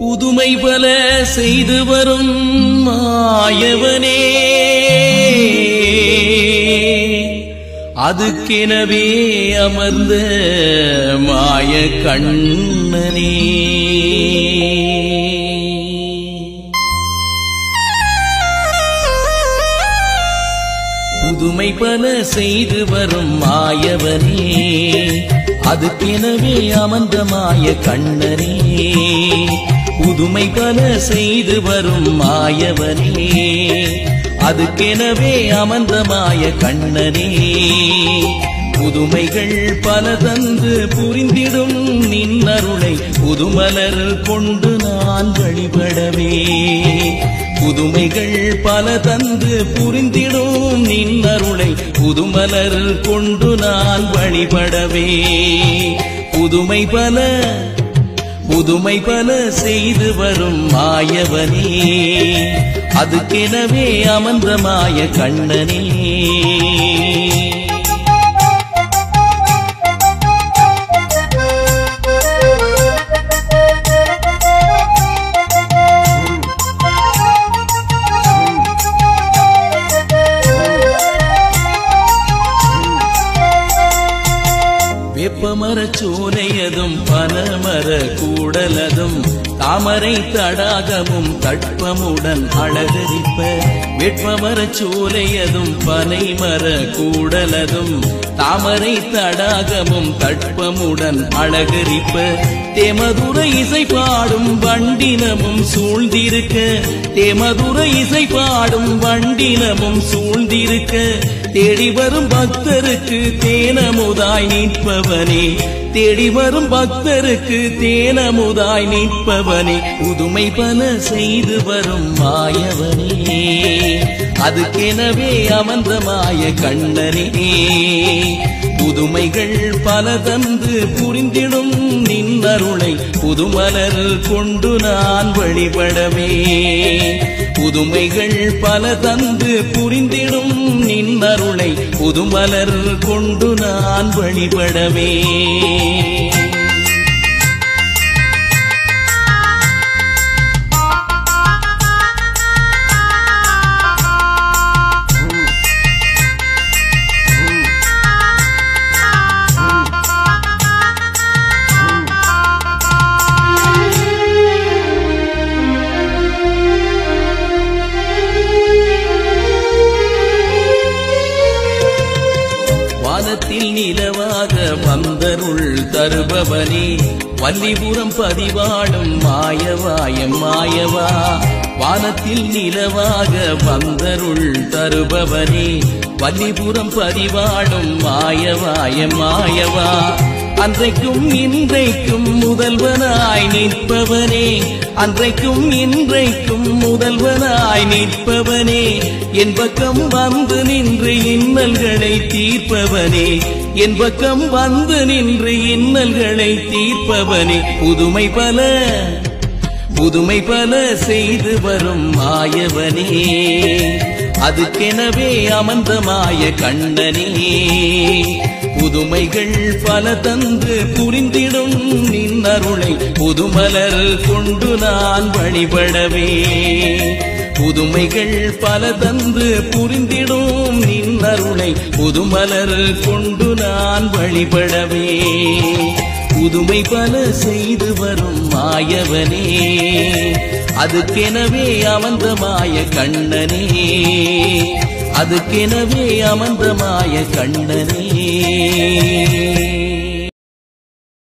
புதுமை பல செய்து வரும் மாயவனே. அதுக்கெனவே அமர்ந்த மாய கண்ணனே. புதுமை பல செய்து வரும் மாயவனே. அதுக்கெனவே அமர்ந்த மாய கண்ணனே. புதுமை பல செய்து வரும் மாயவனே. அதுக்கெனவே அமர்ந்த மாய கண்ணனே. புதுமைகள் பல தந்து புரிந்திடும் நின்னருளை புதுமலர் கொண்டு நான் வழிபடவே. புதுமைகள் பல தந்து புரிந்திடும் நின்னருளை புதுமலர் கொண்டு நான் வழிபடவே. புதுமை பல புதுமை பல செய்து வரும் மாயவனே. அதுக்கெனவே அமர்ந்த மாய கண்ணனே. வேப்பமரச் சோலையதும் பனமர கூடலதும் தாமரை தடாகமும் தட்பமுடன் அழகரிப்ப வேட்பமரச் சோலையதும் பனைமர கூடலதும் தாமரை தடாகமும் தட்பமுடன் அழகரிப்ப தேமதுர இசை பாடும் வண்டினமும் சூழ்ந்திருக்க தேமதுர இசை பாடும் வண்டினமும் சூழ்ந்திருக்க தேடி வரும் பக்தருக்கு தேனமுதாய் நிற்பவனே. தேடி வரும் பக்தருக்கு தேனமுதாய் நிற்பவனே. புதுமை பல செய்து வரும் மாயவனே. அதுக்கெனவே அமர்ந்த மாய கண்ணனே. புதுமைகள் பல தந்து புரிந்திடும் நின்னருளை புதுமலர் கொண்டு நான் வழிபடவே. புதுமைகள் பல தந்து புரிந்திடும் நின்னருளை புதுமலர் கொண்டு நான் வழிபடவே. வானத்தில் நிலவாக வந்தருள் தருபவனே. வல்லிபுரம் பதிவாடும் மாயவாயம் மாயவா. வானத்தில் நிலவாக வந்தருள் தருபவனே. வல்லிபுரம் பதிவாடும் மாயவாய மாயவா. அன்றைக்கும் இன்றைக்கும் முதல்வனாய் நிற்பவனே. அன்றைக்கும் இன்றைக்கும் முதல்வனாய் நிற்பவனே என் பக்கம் வந்து நின்று இன்னல்களை தீர்ப்பவனே என் பக்கம் வந்து நின்று இன்னல்களை தீர்ப்பவனே. புதுமை பல புதுமை பல செய்து வரும் மாயவனே அதுக்கெனவே அமர்ந்த மாய கண்ணனே. புதுமைகள் பல தந்து புரிந்திடும் நீ உன்னருளை புதுமலர் கொண்டு நான் வழிபடவே. புதுமைகள் பல தந்து புரிந்திடும் நின்னருளை புதுமலர் கொண்டு நான் வழிபடவே. புதுமை பல செய்து வரும் மாயவனே அதுக்கெனவே அமர்ந்த மாய கண்ணனே. அதுக்கெனவே அமர்ந்த மாய கண்ணனே.